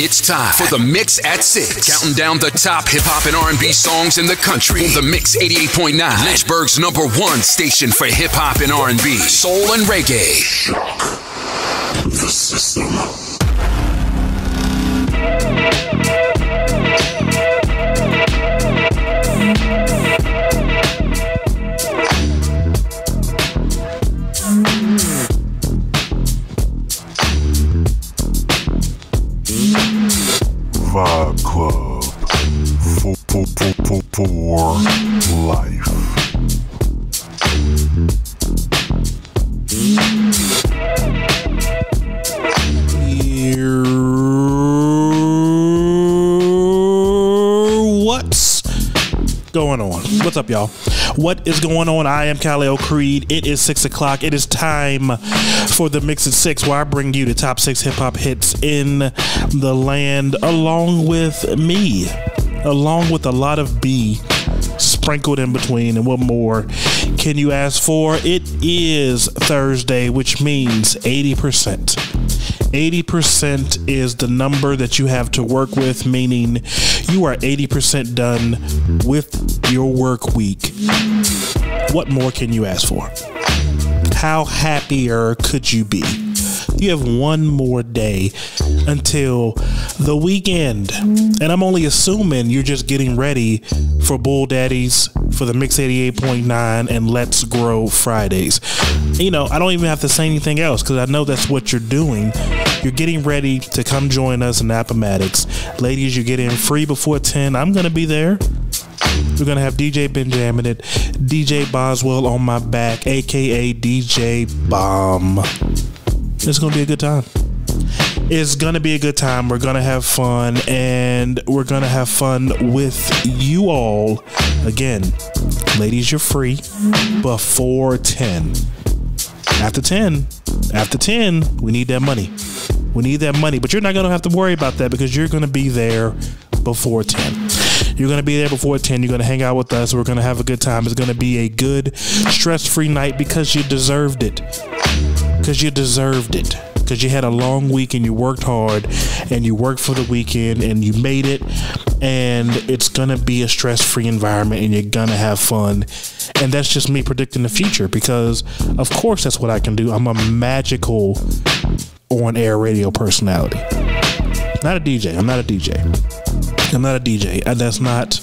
It's time for the Mix at Six, counting down the top hip hop and R&B songs in the country. The Mix 88.9, Lynchburg's number one station for hip hop and R&B, soul and reggae. Shock the system. What's up, y'all? What is going on? I am Kalel Creed. It is six o'clock. It is time for the Mix at Six, where I bring you the top six hip hop hits in the land, along with me, along with a lot of B sprinkled in between. And what more can you ask for? It is Thursday, which means 80%. 80% is the number that you have to work with, meaning you are 80% done with your work week. What more can you ask for? How happier could you be? You have one more day until the weekend. And I'm only assuming you're just getting ready for Bull Daddies, for the Mix 88.9, and Let's Grow Fridays. You know, I don't even have to say anything else because I know that's what you're doing. You're getting ready to come join us in Appomattox. Ladies, you get in free before 10. I'm going to be there. We're gonna have DJ Benjamminit, DJ Boswell on my back, aka DJ Bomb. It's gonna be a good time. It's gonna be a good time. We're gonna have fun, and we're gonna have fun with you all. Again, ladies, you're free before 10. After 10, after 10, we need that money. We need that money, but you're not gonna have to worry about that because you're gonna be there before 10. You're going to be there before 10. You're going to hang out with us. We're going to have a good time. It's going to be a good, stress free night because you deserved it. Because you deserved it. Because you had a long week and you worked hard and you worked for the weekend and you made it. And it's going to be a stress free environment and you're going to have fun. And that's just me predicting the future because, of course, that's what I can do. I'm a magical on air radio personality. Not a DJ. I'm not a DJ. I'm not a DJ. That's not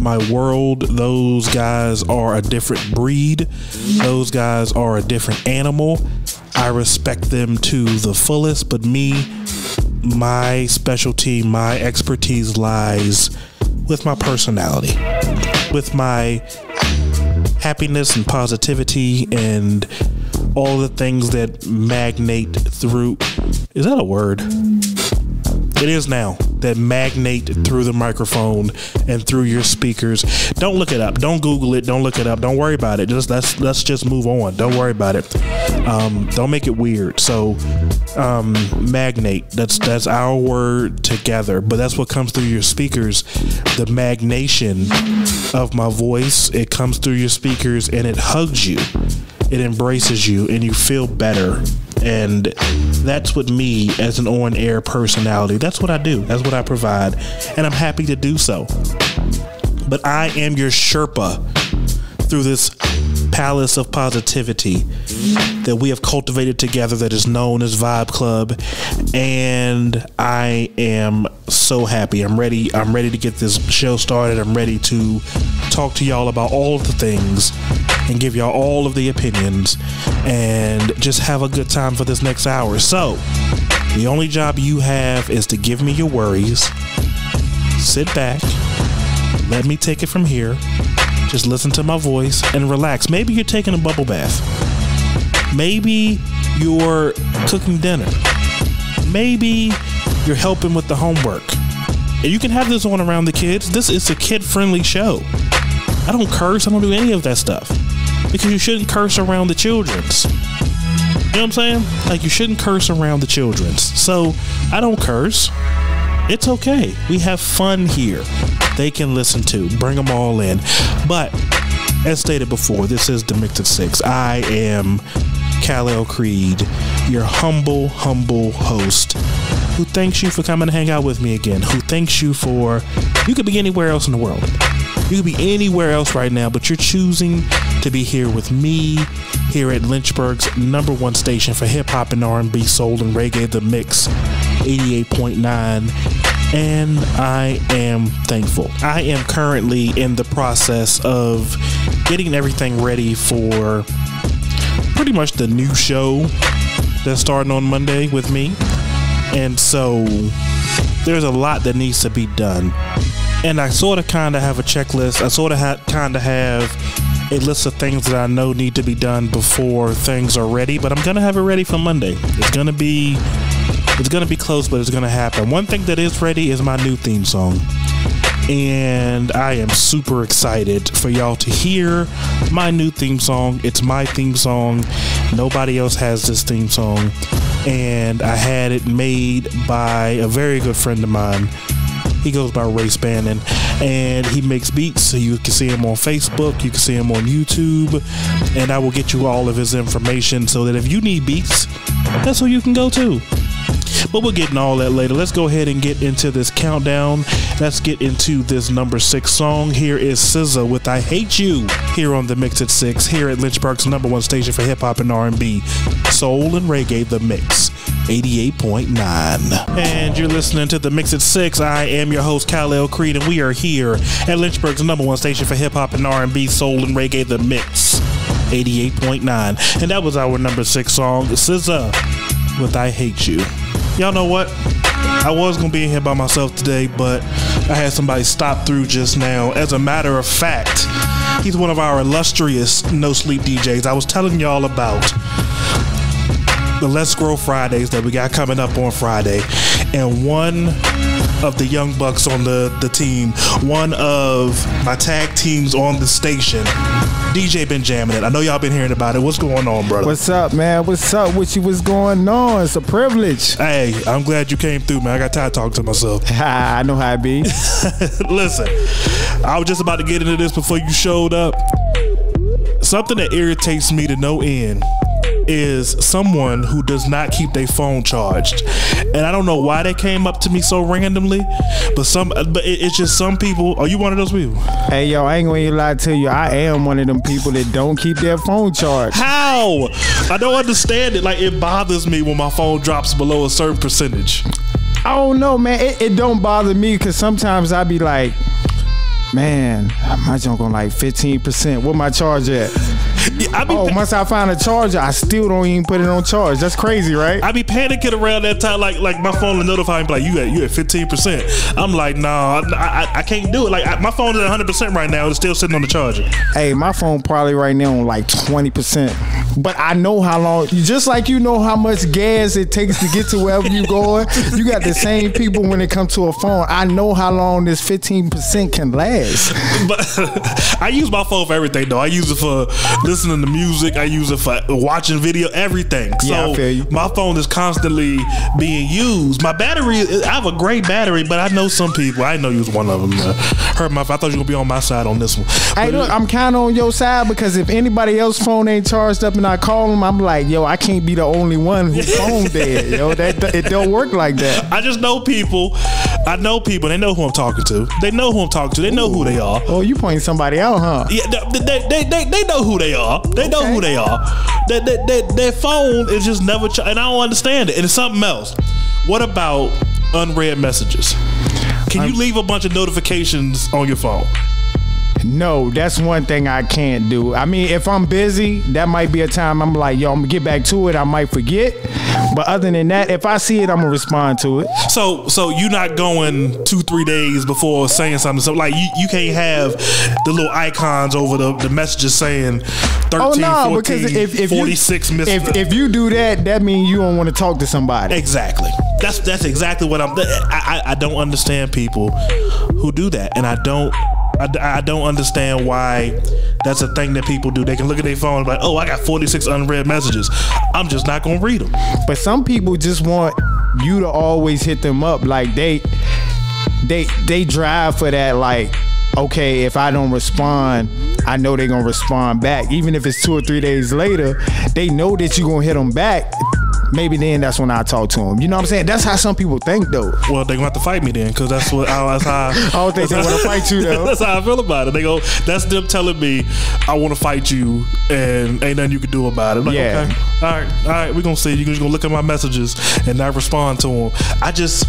my world. Those guys are a different breed. Those guys are a different animal. I respect them to the fullest, but me, my specialty, my expertise lies with my personality, with my happiness and positivity and all the things that magnate through. Is that a word? It is now that magnate through the microphone and through your speakers. Don't look it up. Don't Google it. Don't look it up. Don't worry about it. Just let's let's just move on. Don't worry about it. Um, don't make it weird. So, um, magnate. That's that's our word together. But that's what comes through your speakers. The magnation of my voice. It comes through your speakers and it hugs you. It embraces you and you feel better and that's what me as an on air personality, that's what I do. That's what I provide. And I'm happy to do so. But I am your Sherpa through this palace of positivity that we have cultivated together that is known as Vibe Club. And I am so happy. I'm ready. I'm ready to get this show started. I'm ready to talk to y'all about all the things and give y'all all of the opinions and just have a good time for this next hour. So, the only job you have is to give me your worries, sit back, let me take it from here, just listen to my voice and relax. Maybe you're taking a bubble bath. Maybe you're cooking dinner. Maybe you're helping with the homework. And you can have this on around the kids. This is a kid friendly show. I don't curse, I don't do any of that stuff because you shouldn't curse around the children's. You know what I'm saying? Like you shouldn't curse around the children's. So I don't curse. It's okay. We have fun here. They can listen to. Bring them all in. But as stated before, this is the Mix of Six. I am Kalel Creed, your humble, humble host. who thanks you for coming to hang out with me again, who thanks you for, you could be anywhere else in the world. You could be anywhere else right now, but you're choosing to be here with me here at Lynchburg's number one station for hip hop and R&B, soul and reggae, The Mix 88.9 and I am thankful. I am currently in the process of getting everything ready for pretty much the new show that's starting on Monday with me. And so there's a lot that needs to be done. And I sort of kind of have a checklist. I sort of ha- kind of have a list of things that I know need to be done before things are ready, but I'm to have it ready for Monday. It's to be it's gonna be close, but it's gonna happen. One thing that is ready is my new theme song. And I am super excited for y'all to hear my new theme song. It's my theme song. Nobody else has this theme song. And I had it made by a very good friend of mine. He goes by Race Bannon and he makes beats. So you can see him on Facebook, you can see him on YouTube, and I will get you all of his information so that if you need beats, that's who you can go to. But we'll get into all that later. Let's go ahead and get into this countdown. Let's get into this number six song. Here is SZA with "I Hate You" here on the Mix at Six. Here at Lynchburg's number one station for hip hop and R&B, soul and reggae. The Mix. 88.9. And you're listening to the Mix at 6. I am your host, Kalel Creed, and we are here at Lynchburg's number one station for hip hop and R&B, soul and reggae, The Mix. 88.9. And that was our number six song, SZA with I Hate You. Y'all know what? I was gonna be in here by myself today, but I had somebody stop through just now. As a matter of fact, he's one of our illustrious no sleep DJs. I was telling y'all about the Let's Grow Fridays that we got coming up on Friday, and one of the young bucks on the the team, one of my tag teams on the station, DJ Benjamminit. I know y'all been hearing about it. What's going on, brother? What's up, man? What's up with you? What's going on? It's a privilege. Hey, I'm glad you came through, man. I got tired talking to myself. I know how it be. Listen, I was just about to get into this before you showed up. Something that irritates me to no end is someone who does not keep their phone charged. And I don't know why they came up to me so randomly, but some but it, it's just some people. Are you one of those people? hey, yo, I ain't gonna lie to you. I am one of them people that don't keep their phone charged. How? I don't understand it. Like it bothers me when my phone drops below a certain percentage. I don't know, man. It, it don't bother me because sometimes I be like, man, my junk on like 15%. Where my charge at? I be Oh, once I find a charger, I still don't even put it on charge. That's crazy, right? I be panicking around that time, like like my phone will notify me like you at you at fifteen percent. I'm like, nah, I, I, I can't do it. Like I, my phone is at hundred percent right now. It's still sitting on the charger. Hey, my phone probably right now on like 20%. But I know how long, just like you know how much gas it takes to get to wherever you going, you got the same people when it comes to a phone. I know how long this 15% can last. But I use my phone for everything though. I use it for listening to music. I use it for watching video, everything. So Yeah, I feel you. my phone is constantly being used. My battery, I have a great battery, but I know some people. I know you was one of them. Uh, hurt my. I thought you were gonna be on my side on this one. Hey, But- look, I'm kind of on your side because if anybody else's phone ain't charged up and I call them, I'm like, yo, I can't be the only one whose phone dead. Yo, that it don't work like that. I just know people. I know people. They know who I'm talking to. They know who I'm talking to. They know who they are. Oh, you pointing somebody out, huh? Yeah, they, they, they, they know who they are. They know who they are. That that that their phone is just never, ch- and I don't understand it. And it's something else. What about unread messages? Can you leave a bunch of notifications on your phone? No, that's one thing I can't do. I mean, if I'm busy, that might be a time I'm like, yo, I'm gonna get back to it. I might forget. But other than that, if I see it, I'm gonna respond to it. So so you not going two three days before saying something. So like you, you can't have the little icons over the, the messages saying 13, Oh no, 14, because if, if 46 you, missed. if, if you do that, that means you don't want to talk to somebody. Exactly. That's that's exactly what I'm. I, I I don't understand people who do that, and I don't. I, I don't understand why that's a thing that people do. They can look at their phone and be like, "Oh, I got 46 unread messages. I'm just not gonna read them." But some people just want you to always hit them up. Like they they they drive for that like okay, if I don't respond, I know they're gonna respond back. Even if it's two or three days later, they know that you're gonna hit them back. Maybe then that's when I talk to him. You know what I'm saying? That's how some people think though. Well, they're gonna have to fight me then, because that's what I, that's how. I don't think they wanna fight you, though. that's how I feel about it. They go, that's them telling me I want to fight you, and ain't nothing you can do about it. I'm like, Yeah. okay, all right, all right, We're gonna see. You just gonna look at my messages and not respond to them. I just.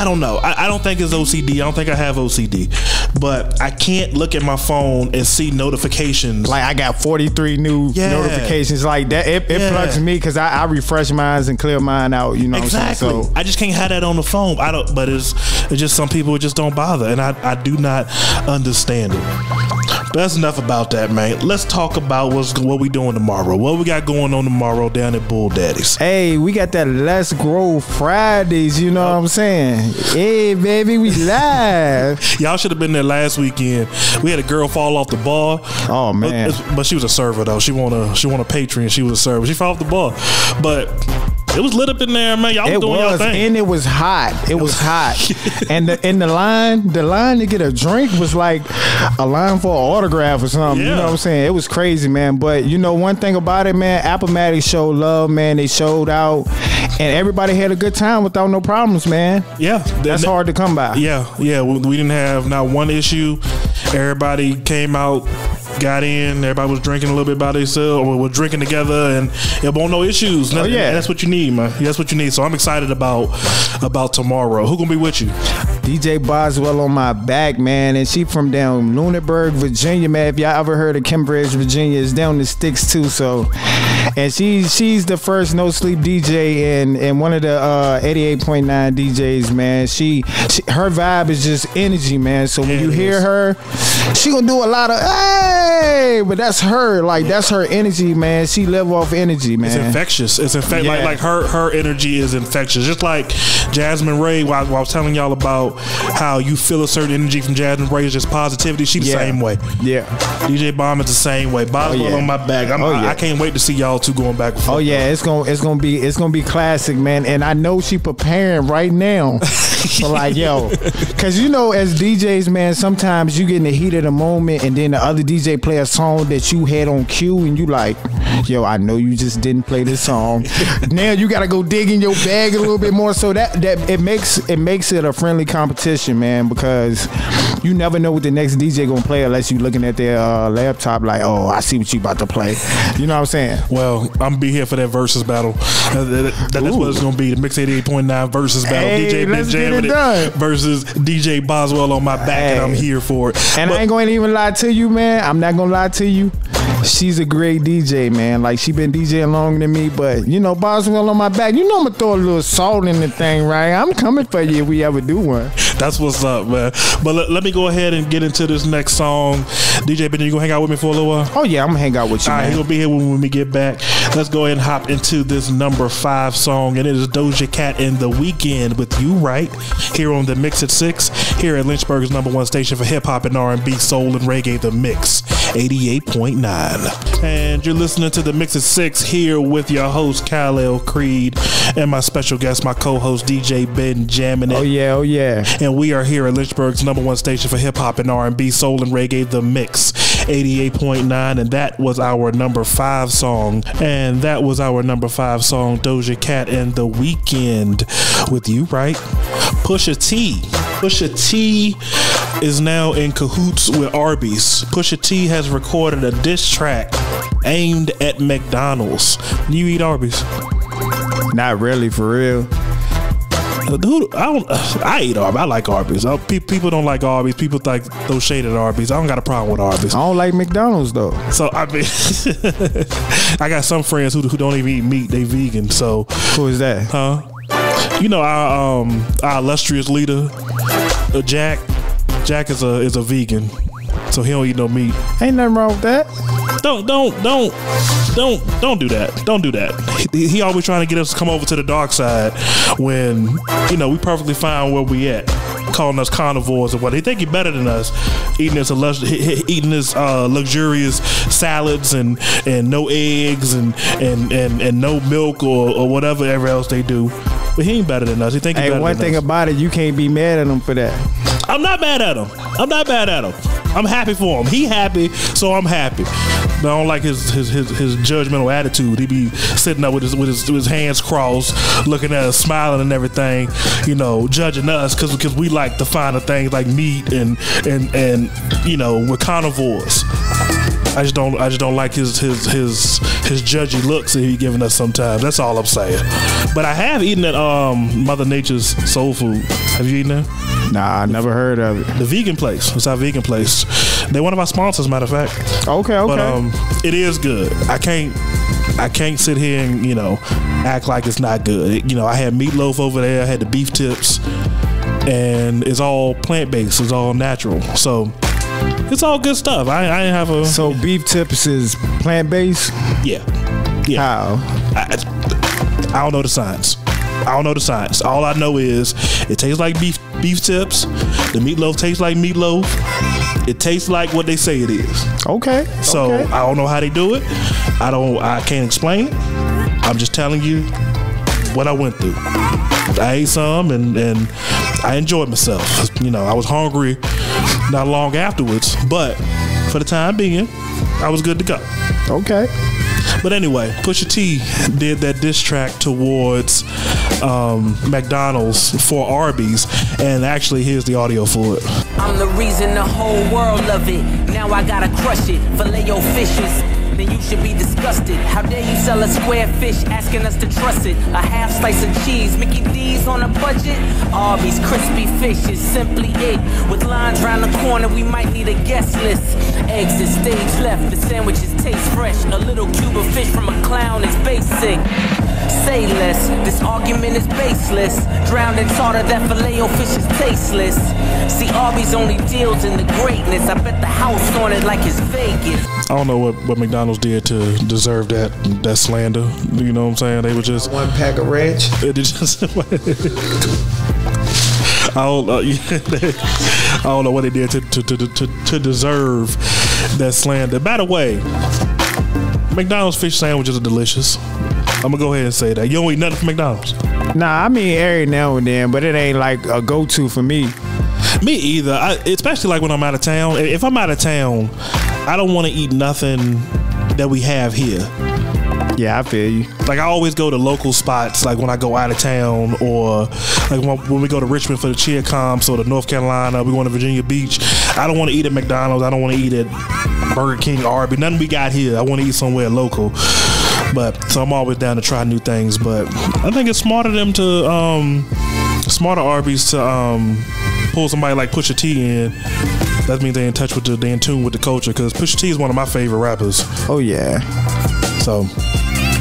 I don't know. I, I don't think it's OCD. I don't think I have OCD, but I can't look at my phone and see notifications. Like I got 43 new Yeah. notifications like that. It, it Yeah. plugs me because I, I refresh mine and clear mine out. You know Exactly. what I'm saying? So I just can't have that on the phone. I don't. But it's it's just some people just don't bother, and I I do not understand it. But that's enough about that, man. Let's talk about what's what we doing tomorrow. What we got going on tomorrow down at Bull Daddy's. Hey, we got that Let's Grow Fridays, you know what I'm saying? Hey, baby, we live. Y'all should have been there last weekend. We had a girl fall off the bar. Oh, man. it's- but she was a server though. She want a she want a patron. She was a server. She fell off the bar, but it was lit up in there, man. Y'all was It doing y'all was, thing. and it was hot. It was hot, and the in the line, the line to get a drink was like a line for an autograph or something. You know what I'm saying? It was crazy, man. But you know one thing about it, man. Appomattox showed love, man. They showed out, and everybody had a good time without no problems, man. yeah, That's hard to come by. Yeah, yeah. We, we didn't have not one issue. Everybody came out, got in. Everybody was drinking a little bit by themselves, or was drinking together, and it won't no issues. Nothing. yeah. that's what you need, man. That's what you need. So I'm excited about about tomorrow. Who gonna be with you? DJ Boswell on my back, man, and she from down Lunenburg, Virginia, man. If y'all ever heard of Kenbridge, Virginia, it's down the sticks too. So, and she's she's the first no sleep DJ and and one of the uh, 88.9 DJs, man. She, she her vibe is just energy, man. So when Yeah, you hear is. her, she gonna do a lot of hey, but that's her, like that's her energy, man. She live off energy, man. It's infectious. It's infect like Yeah. like her her energy is infectious. Just like Jasmine Ray, while, while I was telling y'all about how you feel a certain energy from Jasmine Ray, is just positivity. She the Yeah. same way. Yeah. DJ Bomb is the same way. Boswell Oh, on my back. Oh, I, yeah. I can't wait to see y'all two going back and forth. Oh yeah, it's gonna it's gonna be it's gonna be classic, man. And I know she preparing right now. so like, yo, cause you know, as DJs, man, sometimes you get in the heat of the moment, and then the other DJ play a song that you had on cue, and you like, yo, I know you just didn't play this song. now you gotta go dig in your bag a little bit more. So that that it makes it makes it a friendly competition, man, because you never know what the next DJ gonna play unless you looking at their uh, laptop like, oh, I see what you about to play. You know what I'm saying? Well, I'm gonna be here for that versus battle. Uh, that- that- that's what it's gonna be. The Mix 88.9 versus battle. Hey, DJ let's get it done. versus DJ Boswell on my back, and I'm here for it. And But- I ain't going to even lie to you, man. I'm not going to lie to you. She's a great DJ, man. Like she been DJing longer than me, but you know, Boswell on my back. You know, I'm gonna throw a little salt in the thing, right? I'm coming for you if we ever do one. That's what's up, man. But let, let me go ahead and get into this next song. DJ Ben, you gonna hang out with me for a little while? Oh yeah, I'm gonna hang out with you, All right, gonna be here when, when we get back. Let's go ahead and hop into this number five song, and it is Doja Cat in The Weeknd with You Right here on the Mix at Six, here at Lynchburg's number one station for hip hop and R and B, soul and reggae, The Mix, eighty-eight point nine. And you're listening to the Mix of Six here with your host Kalel Creed and my special guest, my co-host DJ Ben Jamin. oh yeah, oh yeah. And we are here at Lynchburg's number one station for hip hop and R&B, soul and reggae, The Mix, 88.9. And that was our number five song. And that was our number five song, Doja Cat and The Weeknd with you, right? Pusha T. Pusha T is now in cahoots with Arby's. Pusha T has recorded a diss track aimed at McDonald's. You eat Arby's? Not really for real. Who, I don't. I eat Arby's. I like Arby's. Uh, pe- people don't like Arby's. People like those shaded Arby's. I don't got a problem with Arby's. I don't like McDonald's though. So I mean, I got some friends who, who don't even eat meat. They vegan. So, Who is that? huh? You know our um our illustrious leader, uh, Jack. Jack is a is a vegan. So he don't eat no meat. Ain't nothing wrong with that. Don't don't don't don't don't do that. Don't do that. He, he always trying to get us to come over to the dark side when you know we perfectly fine where we at. Calling us carnivores or what? They think he better than us, eating this illus- he- he- eating this uh, luxurious salads and and no eggs and and and, and no milk or, or whatever ever else they do. But he ain't better than us. He think he Hey, one thing us. about it, you can't be mad at him for that. I'm not mad at him. I'm not mad at him. I'm happy for him. He happy, so I'm happy. I don't like his his his, his judgmental attitude. He be sitting up with his with his, with his hands crossed, looking at us, smiling and everything. You know, judging us because because we like to find the finer things like meat and and and you know we're carnivores. I just don't I just don't like his his his his judgy looks that he giving us sometimes. That's all I'm saying. But I have eaten at um Mother Nature's Soul Food. Have you eaten there? Nah, I never heard of it. The vegan place. It's our vegan place. They're one of our sponsors, matter of fact. Okay, okay. But um, it is good. I can't. I can't sit here and you know act like it's not good. It- you know, I had meatloaf over there. I had the beef tips, and it's all plant based. It's all natural. So it's all good stuff. I, I have a so beef tips is plant based. yeah, yeah. How? I, I don't know the science. I don't know the science. All I know is it tastes like beef beef tips. The meatloaf tastes like meatloaf. It tastes like what they say it is. Okay. So okay. I don't know how they do it. I don't. I can't explain it. I'm just telling you what I went through. I ate some and and I enjoyed myself. You know, I was hungry not long afterwards, but for the time being, I was good to go. okay. But anyway, Pusha T did that diss track towards um, McDonald's for Arby's, and actually, here's the audio for it. I'm the reason the whole world love it. Now I gotta crush it. Filet your fishes. Then you should be disgusted. How dare you sell a square fish, asking us to trust it? A half slice of cheese, Mickey D's on a budget. Arby's crispy fish is simply it. With lines round the corner, we might need a guest list. Eggs is stage left, the sandwiches taste fresh. A little cube of fish from a clown is basic. Say less, this argument is baseless. Drowned in tartar, that filet o fish is tasteless. See, Arby's only deals in the greatness. I bet the house on it like it's Vegas. I don't know what, what McDonald's did to deserve that that slander. You know what I'm saying? They were just One pack of ranch. it just. I don't, uh, I don't know what they did to, to, to, to, to deserve that slander. By the way, McDonald's fish sandwiches are delicious. I'm gonna go ahead and say that. You don't eat nothing from McDonald's. Nah, I mean every now and then, but it ain't like a go to for me. Me either. I, especially like when I'm out of town. If I'm out of town, I don't want to eat nothing that we have here. Yeah, I feel you. Like I always go to local spots, like when I go out of town, or like when, when we go to Richmond for the cheer comps, or to North Carolina, we going to Virginia Beach. I don't want to eat at McDonald's. I don't want to eat at Burger King, Arby's. Nothing we got here. I want to eat somewhere local. But so I'm always down to try new things. But I think it's smarter them to um smarter Arby's to um pull somebody like Pusha T in. That means they're in touch with the they in tune with the culture because Pusha T is one of my favorite rappers. Oh yeah. So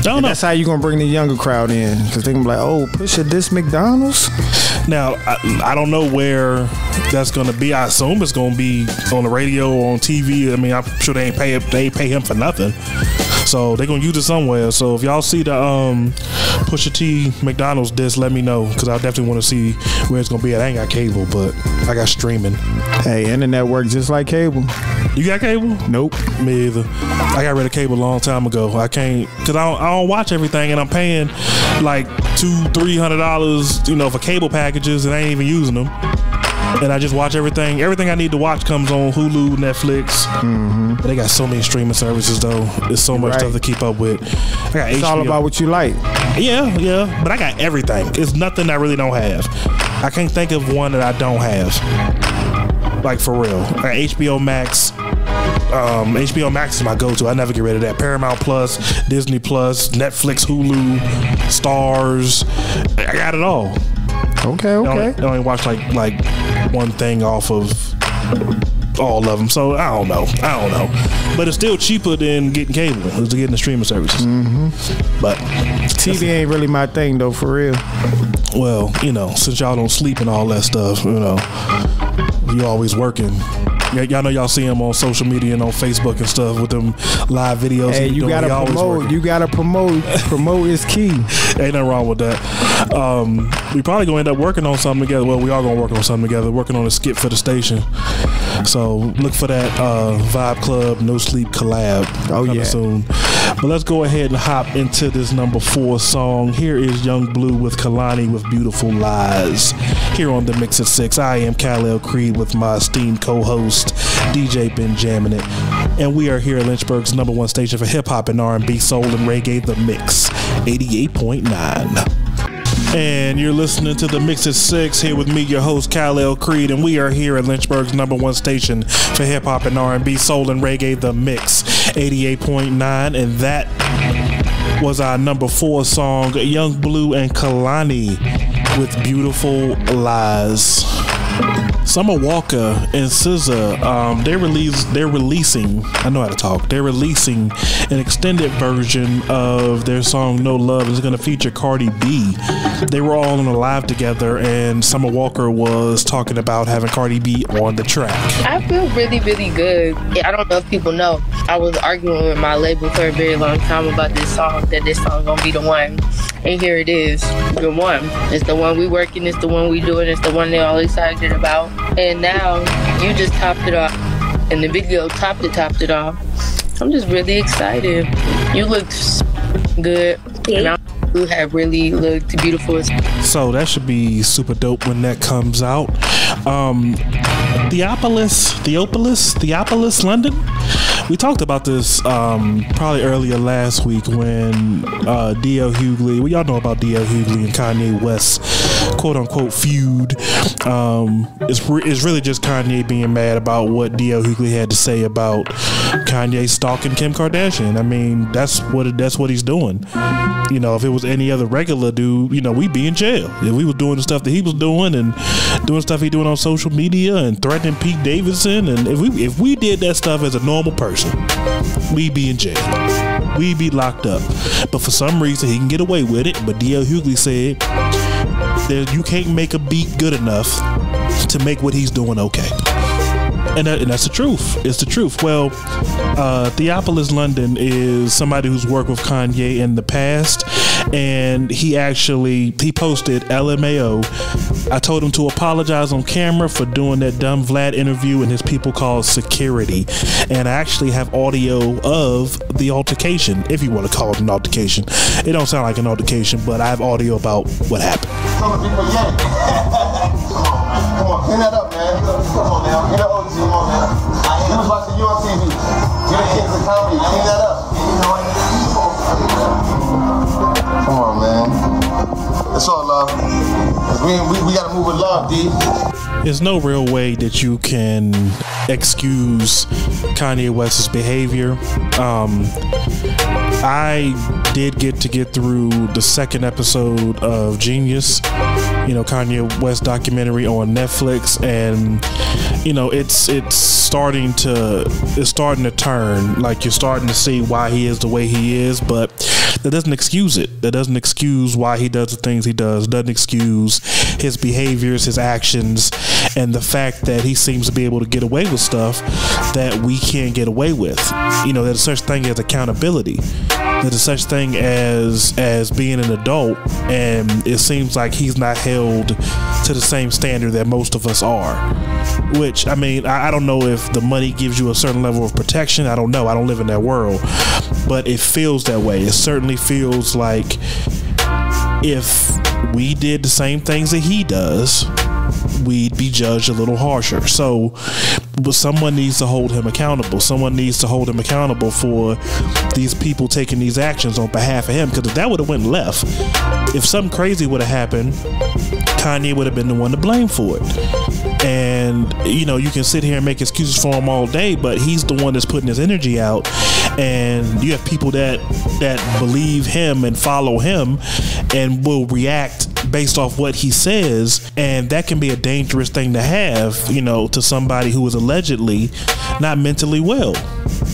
don't know. That's how you gonna bring the younger crowd in because they gonna be like, oh, push it this McDonald's. Now, I, I don't know where that's going to be. I assume it's going to be on the radio or on TV. I mean, I'm sure they ain't pay they ain't pay him for nothing. So they're gonna use it somewhere. So if y'all see the um, Pusha T McDonald's diss, let me know because I definitely want to see where it's gonna be. at. I ain't got cable, but I got streaming. Hey, internet works just like cable. You got cable? Nope. Me either. I got rid of cable a long time ago. I can't because I don't, I don't watch everything, and I'm paying like two, three hundred dollars, you know, for cable packages, and I ain't even using them. And I just watch everything. Everything I need to watch comes on Hulu, Netflix. But they got so many streaming services though. There's so much Right. stuff to keep up with. I got It's all about what you like. yeah, yeah. But I got everything. It's nothing I really don't have. I can't think of one that I don't have. Like for real. HBO Max. Um, HBO Max is my go-to. I never get rid of that. Paramount Plus, Disney Plus, Netflix, Hulu, Starz. I got it all. Okay, I only, okay. I only watch like like one thing off of all of them. So I don't know. I don't know. But it's still cheaper than getting cable. Is getting the streaming services. Mm-hmm. But TV ain't really my thing though, for real. well, you know, since y'all don't sleep and all that stuff, you know, you always working. Y- y'all know y'all see him on social media and on Facebook and stuff with them live videos. Hey, he you gotta promote. You gotta promote. promote is key. Ain't nothing wrong with that. Um, we probably gonna end up working on something together. Well, we are gonna work on something together. Working on a skit for the station. So look for that uh, Vibe Club No Sleep collab. Oh, yeah. soon. But let's go ahead and hop into this number four song. Here is Yung Bleu with Kehlani with Beautiful Lies. Here on the Mix at Six, I am Kalel Creed with my esteemed co-host DJ Benjamminit, and we are here at Lynchburg's number one station for hip hop and R&B, soul and reggae, The Mix, eighty-eight point nine. And you're listening to the Mix at Six here with me, your host Kalel Creed, and we are here at Lynchburg's number one station for hip hop and R&B, soul and reggae, The Mix, 88.9, and that was our number four song, Yung Bleu and Kehlani with Beautiful Lies. Summer Walker and SZA, um, they release they're releasing. I know how to talk. They're releasing an extended version of their song "No Love." It's going to feature Cardi B. They were all on a live together, and Summer Walker was talking about having Cardi B on the track. I feel really, really good. I don't know if people know. I was arguing with my label for a very long time about this song, that this song gonna be the one. And here it is, the one. It's the one we working, it's the one we doing, it's the one they all excited about. And now you just topped it off. And the video topped it, topped it off. I'm just really excited. You look s- good. And You have really looked beautiful. So that should be super dope when that comes out. Um, Theophilus, Theophilus, Theophilus, London. We talked about this um, probably earlier last week when uh, D.L. Hughley. We all know about D.L. Hughley and Kanye West, quote unquote feud. Um, it's re- it's really just Kanye being mad about what D.L. Hughley had to say about Kanye stalking Kim Kardashian. I mean, that's what that's what he's doing. You know, if it was any other regular dude, you know, we'd be in jail. If we was doing the stuff that he was doing and doing stuff he doing on social media and threatening Pete Davidson, and if we if we did that stuff as a normal person, we'd be in jail. We'd be locked up. But for some reason, he can get away with it. But D.L. Hughley said that you can't make a beat good enough to make what he's doing okay. And, that, and that's the truth. It's the truth. Well, uh, Theophilus London is somebody who's worked with Kanye in the past, and he actually he posted LMAO. I told him to apologize on camera for doing that dumb Vlad interview and his people called security. And I actually have audio of the altercation, if you want to call it an altercation. It don't sound like an altercation, but I have audio about what happened. Come on. Come on, clean that up, man. Come on, man. Get the OG, come on, man. You was watching you on TV. You're the kids of comedy. Clean that up. It's all love. We, we, we gotta move with love, D. There's no real way that you can excuse Kanye West's behavior. Um, I did get to get through the second episode of Genius, you know, Kanye West documentary on Netflix, and you know, it's it's starting to it's starting to turn. Like you're starting to see why he is the way he is, but that doesn't excuse it. That doesn't excuse why he does the things he does. Doesn't excuse his behaviors, his actions, and the fact that he seems to be able to get away with stuff that we can't get away with. You know, there's such thing as accountability. There's such thing as as being an adult, and it seems like he's not held to the same standard that most of us are. Which I mean, I, I don't know if the money gives you a certain level of protection. I don't know. I don't live in that world, but it feels that way. It certainly feels like if we did the same things that he does, we'd be judged a little harsher. So, but someone needs to hold him accountable. Someone needs to hold him accountable for these people taking these actions on behalf of him. Because if that would have went left, if something crazy would have happened, Kanye would have been the one to blame for it. And you know, you can sit here and make excuses for him all day, but he's the one that's putting his energy out. And you have people that that believe him and follow him and will react based off what he says, and that can be a dangerous thing to have, you know, to somebody who is allegedly not mentally well.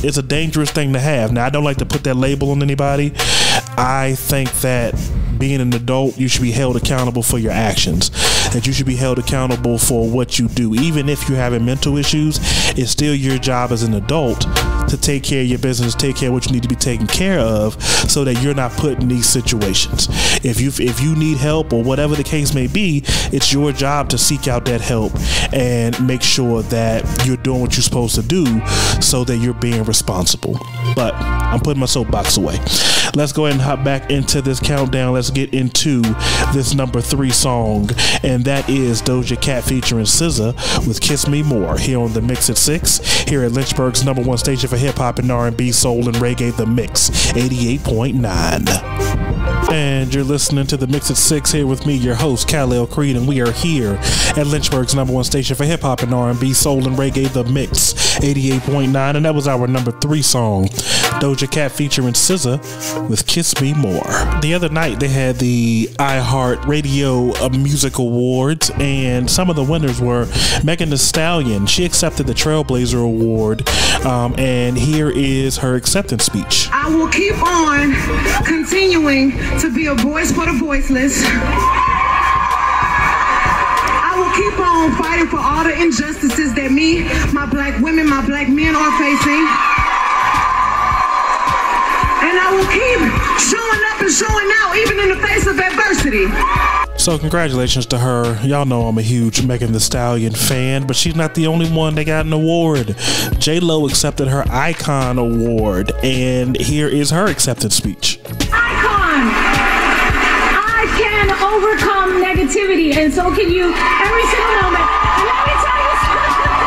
It's a dangerous thing to have. Now, I don't like to put that label on anybody. I think that being an adult, you should be held accountable for your actions. That you should be held accountable for what you do. Even if you're having mental issues, it's still your job as an adult to take care of your business, take care of what you need to be taken care of, so that you're not put in these situations. If you if you need help or whatever the case may be, it's your job to seek out that help and make sure that you're doing what you're supposed to do, so that you're being responsible. But I'm putting my soapbox away. Let's go ahead and hop back into this countdown. Let's get into this number three song, and that is Doja Cat featuring SZA with "Kiss Me More" here on the Mix at Six, here at Lynchburg's number one station for hip hop and R&B, soul, and reggae, the Mix, eighty-eight point nine. And you're listening to the Mix at Six here with me, your host, Kalel Creed, and we are here at Lynchburg's number one station for hip hop and R&B, soul, and reggae, The Mix, 88.9, and that was our number three song, Doja Cat featuring SZA with "Kiss Me More." The other night they had the iHeart Radio uh, Music Awards, and some of the winners were Megan Thee Stallion. She accepted the Trailblazer Award, um, and here is her acceptance speech. I will keep on continuing to be a voice for the voiceless. I will keep on fighting for all the injustices that me, my black women, my black men are facing. And I will keep showing up and showing out even in the face of adversity. So congratulations to her. Y'all know I'm a huge Megan Thee Stallion fan, but she's not the only one that got an award. J Lo accepted her Icon Award, and here is her acceptance speech. icon. I can overcome negativity, and so can you every single moment. And let me tell you something.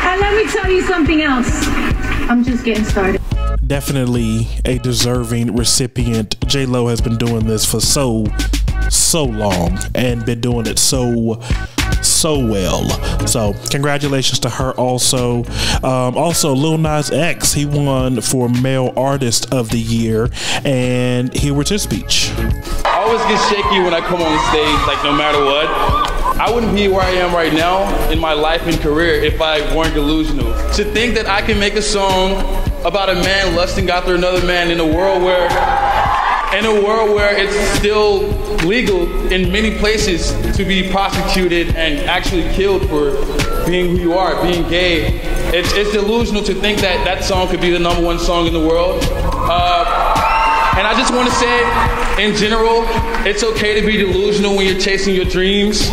And let me tell you something else. I'm just getting started. Definitely a deserving recipient. J Lo has been doing this for so, so long and been doing it so so well. So congratulations to her also. Um, also, Lil Nas X, he won for Male Artist of the Year, and here was his speech. I always get shaky when I come on stage, like no matter what. I wouldn't be where I am right now in my life and career if I weren't delusional. To think that I can make a song about a man lusting after another man in a world where in a world where it's still legal in many places to be prosecuted and actually killed for being who you are, being gay. It's, it's delusional to think that that song could be the number one song in the world. Uh, and I just want to say, in general, it's okay to be delusional when you're chasing your dreams.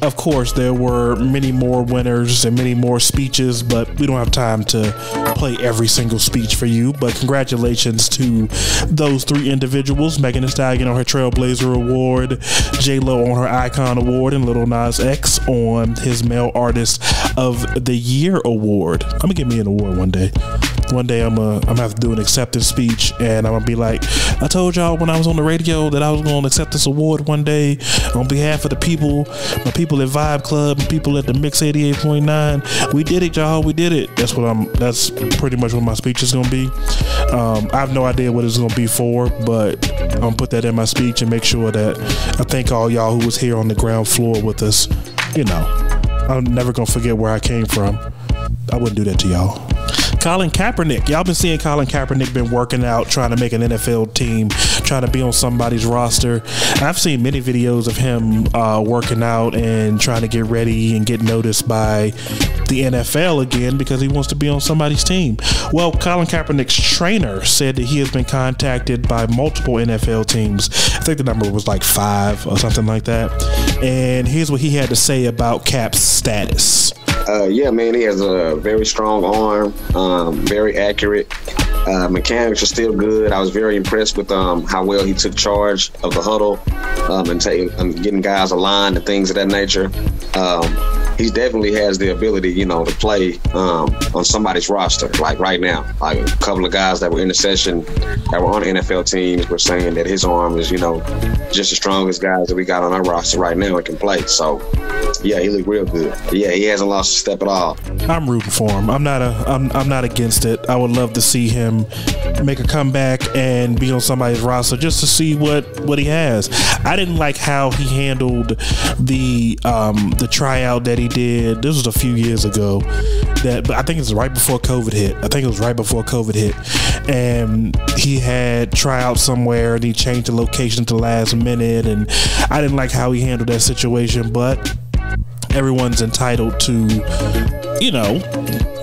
Of course, there were many more winners and many more speeches, but we don't have time to play every single speech for you. But congratulations to those three individuals Megan Thee Stallion on her Trailblazer Award, J Lo on her Icon Award, and Lil Nas X on his Male Artist of the Year Award. I'm gonna give me an award one day. One day I'm gonna, I'm gonna have to do an acceptance speech, and I'm gonna be like, I told y'all when I was on the radio that I was gonna accept this award one day on behalf of the people, my people at Vibe Club and people at the Mix 88.9. We did it, y'all. We did it. That's what I'm. That's pretty much what my speech is gonna be. Um, I have no idea what it's gonna be for, but I'm gonna put that in my speech and make sure that I thank all y'all who was here on the ground floor with us. You know, I'm never gonna forget where I came from. I wouldn't do that to y'all. Colin Kaepernick. Y'all been seeing Colin Kaepernick been working out, trying to make an NFL team, trying to be on somebody's roster. I've seen many videos of him uh, working out and trying to get ready and get noticed by the NFL again because he wants to be on somebody's team. Well, Colin Kaepernick's trainer said that he has been contacted by multiple NFL teams. I think the number was like five or something like that. And here's what he had to say about Cap's status. Uh, yeah, man, he has a very strong arm, um, very accurate. Uh, mechanics are still good. I was very impressed with um, how well he took charge of the huddle um, and, and getting guys aligned and things of that nature. Um, he definitely has the ability, you know, to play um, on somebody's roster. Like right now, like a couple of guys that were in the session that were on NFL teams were saying that his arm is, you know, just as strong as guys that we got on our roster right now and can play. So, yeah, he looked real good. Yeah, he hasn't lost a step at all. I'm rooting for him. I'm not a. I'm. I'm not against it. I would love to see him make a comeback and be on somebody's roster just to see what what he has. I didn't like how he handled the um the tryout that he did. This was a few years ago. That, but I think it's right before COVID hit. I think it was right before COVID hit, and he had tryout somewhere and he changed the location to last minute, and I didn't like how he handled that situation, but everyone's entitled to, you know,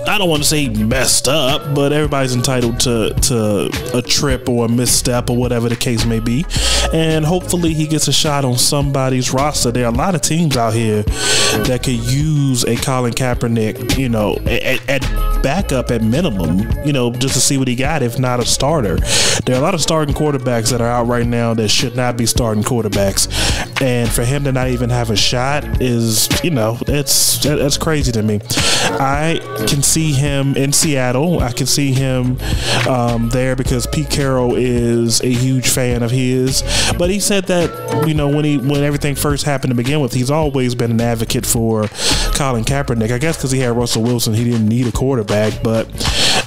I, don't want to say messed up, but everybody's entitled to to a trip or a misstep or whatever the case may be. And hopefully he gets a shot on somebody's roster. There are a lot of teams out here that could use a Colin Kaepernick, you know, at, at backup at minimum, you know, just to see what he got, if not a starter. There are a lot of starting quarterbacks that are out right now that should not be starting quarterbacks. And for him to not even have a shot is, you know, it's that's crazy to me. I can see him in Seattle. I can see him um, there because Pete Carroll is a huge fan of his. But he said that you know when he when everything first happened to begin with, he's always been an advocate for Colin Kaepernick. I guess because he had Russell Wilson, he didn't need a quarterback. But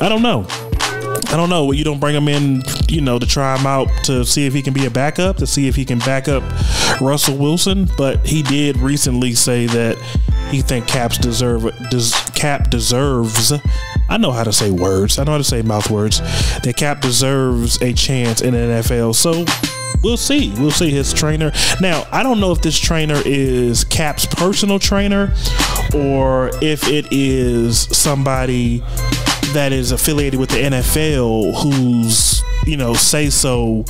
I don't know. I don't know. What you don't bring him in, you know, to try him out to see if he can be a backup, to see if he can back up Russell Wilson. But he did recently say that he think Caps deserve Cap deserves. I know how to say words. I know how to say mouth words. That Cap deserves a chance in the NFL. So we'll see. We'll see his trainer. Now, I don't know if this trainer is Cap's personal trainer or if it is somebody that is affiliated with the NFL who's, you know, say so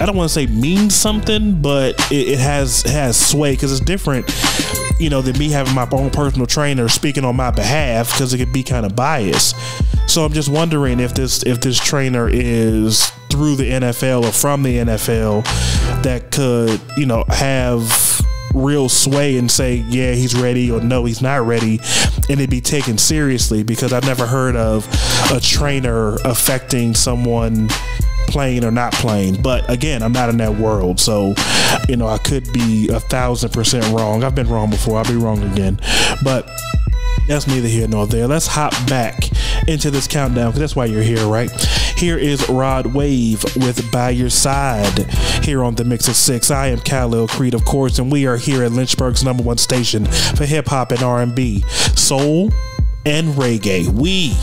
I don't want to say means something, but it, it has has sway because it's different, you know, than me having my own personal trainer speaking on my behalf because it could be kind of biased. So I'm just wondering if this if this trainer is through the NFL or from the NFL that could you know have real sway and say yeah he's ready or no he's not ready and it be taken seriously because I've never heard of a trainer affecting someone playing or not playing. But again, I'm not in that world, so you know I could be a thousand percent wrong. I've been wrong before. I'll be wrong again, but that's neither here nor there. Let's hop back into this countdown because that's why you're here, right? Here is Rod Wave with By Your Side here on the Mix of Six. I am Kalel Creed, of course, and we are here at Lynchburg's number one station for hip hop and R&B, soul, and reggae. We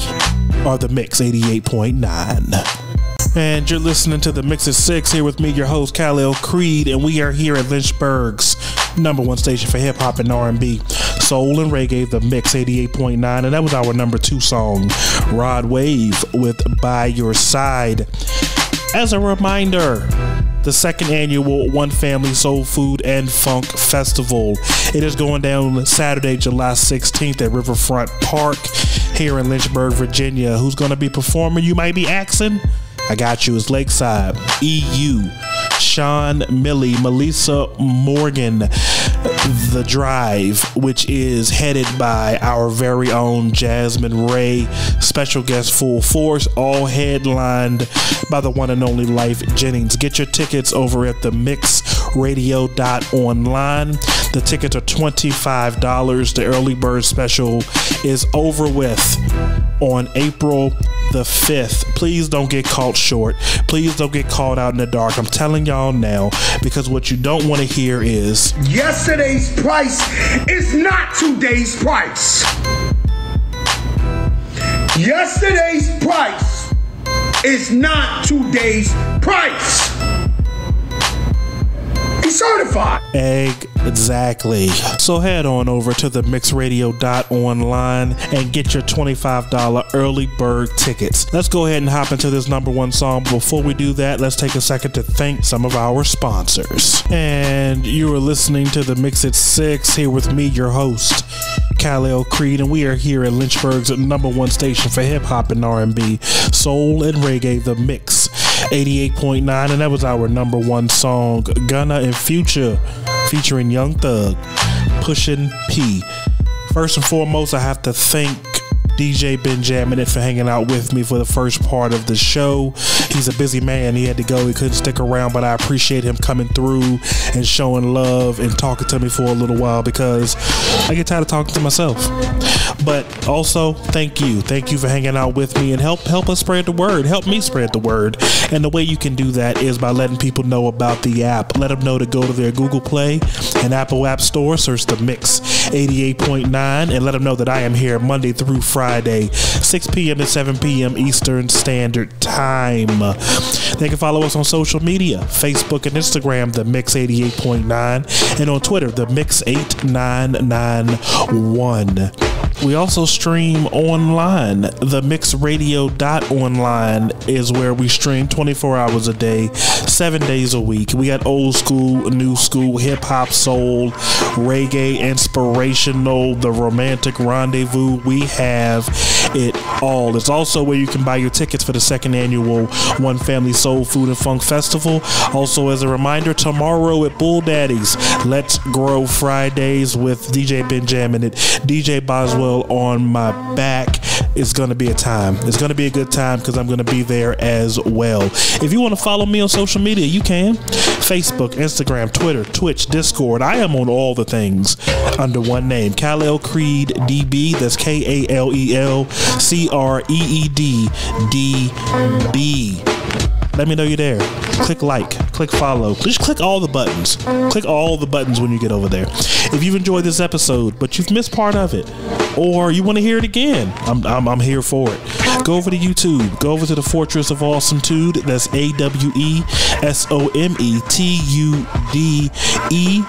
are the Mix 88.9. And you're listening to the Mix of Six here with me, your host Kalel Creed, and we are here at Lynchburg's number one station for hip hop and R&B, soul and reggae, the Mix 88.9, and that was our number two song, Rod Wave with "By Your Side." As a reminder, the second annual One Family Soul Food and Funk Festival. It is going down Saturday, July 16th at Riverfront Park here in Lynchburg, Virginia. Who's going to be performing? You might be asking. I got you. It's Lakeside, EU, Sean Millie, Melissa Morgan, The Drive, which is headed by our very own Jasmine Ray, special guest Full Force, all headlined by the one and only Lyfe Jennings. Get your tickets over at the mixradio.online. The tickets are $25. The early bird special is over with on April the 5th. Please don't get caught short. Please don't get caught out in the dark. I'm telling y'all now because what you don't want to hear is Yesterday's price is not today's price. Yesterday's price is not today's price. Egg exactly. So head on over to the mixradio.online and get your $25 early bird tickets. Let's go ahead and hop into this number one song. Before we do that, let's take a second to thank some of our sponsors. And you are listening to the Mix at 6 here with me, your host, Kalel Creed, and we are here at Lynchburg's number one station for hip hop and R&B, soul and reggae, The Mix 88.9, and that was our number one song, Gunna and Future, featuring Young Thug, Pushin' P. First and foremost, I have to thank DJ Benjamminit for hanging out with me for the first part of the show. He's a busy man. He had to go. He couldn't stick around, but I appreciate him coming through and showing love and talking to me for a little while because I get tired of talking to myself. But also, thank you. Thank you for hanging out with me and help help us spread the word. Help me spread the word. And the way you can do that is by letting people know about the app. Let them know to go to their Google Play and Apple App Store, search the Mix 88.9, and let them know that I am here Monday through Friday, 6 p.m. to 7 p.m. Eastern Standard Time. They can follow us on social media Facebook and Instagram, The Mix 88.9, and on Twitter, The Mix 8991. We also stream online. The mixradio.online is where we stream 24 hours a day, seven days a week. We got old school, new school, hip hop, soul, reggae, inspirational, the romantic rendezvous. We have it all. It's also where you can buy your tickets for the second annual One Family Soul Food and Funk Festival. Also, as a reminder, tomorrow at Bull Daddy's, Let's Grow Fridays with DJ Benjamminit and DJ Boswell on my back. It's going to be a time. It's going to be a good time because I'm going to be there as well. If you want to follow me on social media, you can. Facebook, Instagram, Twitter, Twitch, Discord. I am on all the things under one name. Kalel Creed DB. That's K A L E L C R E E D D B. Let me know you're there. Click like, click follow. Just click all the buttons. Click all the buttons when you get over there. If you've enjoyed this episode, but you've missed part of it, or you want to hear it again, I'm, I'm, I'm here for it. Go over to YouTube. Go over to the Fortress of Awesometude. That's A W E S O M E T U D E.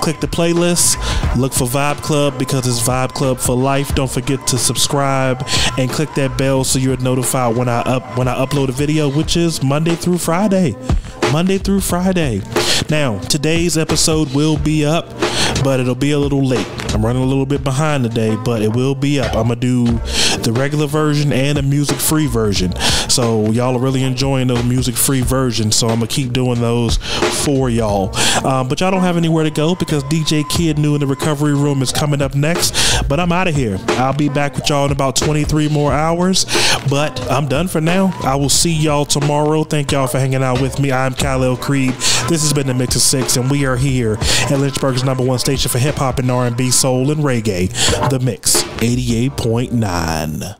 Click the playlist. Look for Vibe Club because it's Vibe Club for life. Don't forget to subscribe and click that bell so you're notified when I up when I upload a video, which is Monday through Friday. Monday through Friday. Now, today's episode will be up, but it'll be a little late. I'm running a little bit behind today, but it will be up. I'm gonna do the regular version and a music free version. So y'all are really enjoying those music free versions. So I'm gonna keep doing those for y'all. Um, but y'all don't have anywhere to go because DJ Kid New in the recovery room is coming up next. But I'm out of here. I'll be back with y'all in about 23 more hours. But I'm done for now. I will see y'all tomorrow. Thank y'all for hanging out with me. I'm Kalel Creed. This has been the Mix of Six, and we are here at Lynchburg's number one station for hip hop and R&B, soul, and reggae. The Mix 88.9.